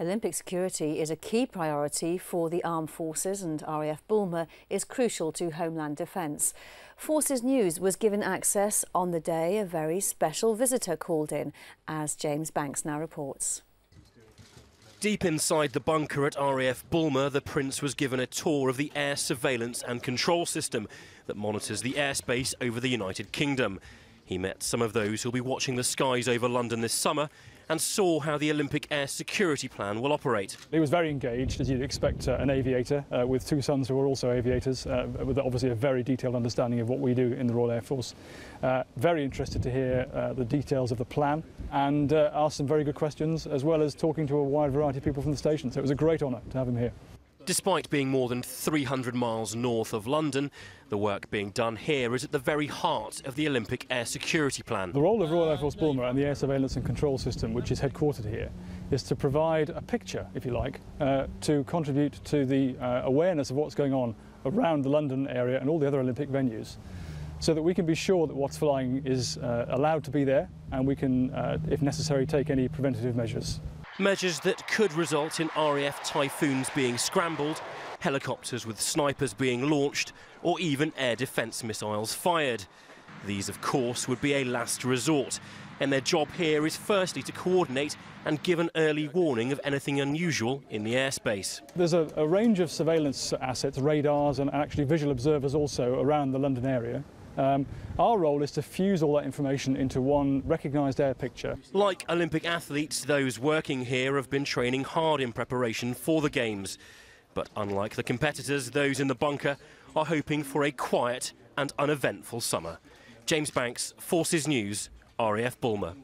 Olympic security is a key priority for the armed forces and RAF Boulmer is crucial to Homeland Defence. Forces News was given access on the day a very special visitor called in, as James Banks now reports. Deep inside the bunker at RAF Boulmer, the Prince was given a tour of the air surveillance and control system that monitors the airspace over the United Kingdom. He met some of those who'll be watching the skies over London this summer and saw how the Olympic air security plan will operate. He was very engaged, as you'd expect uh, an aviator, uh, with two sons who are also aviators, uh, with obviously a very detailed understanding of what we do in the Royal Air Force. Uh, very interested to hear uh, the details of the plan and uh, asked some very good questions, as well as talking to a wide variety of people from the station. So it was a great honour to have him here. Despite being more than 300 miles north of London, the work being done here is at the very heart of the Olympic air security plan. The role of Royal Air Force Boulmer and the air surveillance and control system, which is headquartered here, is to provide a picture, if you like, uh, to contribute to the uh, awareness of what's going on around the London area and all the other Olympic venues so that we can be sure that what's flying is uh, allowed to be there and we can, uh, if necessary, take any preventative measures. Measures that could result in RAF Typhoons being scrambled, helicopters with snipers being launched, or even air defence missiles fired. These, of course, would be a last resort, and their job here is firstly to coordinate and give an early warning of anything unusual in the airspace. There's a, a range of surveillance assets, radars and actually visual observers also around the London area. Um, our role is to fuse all that information into one recognised air picture. Like Olympic athletes, those working here have been training hard in preparation for the Games. But unlike the competitors, those in the bunker are hoping for a quiet and uneventful summer. James Banks, Forces News, RAF Boulmer.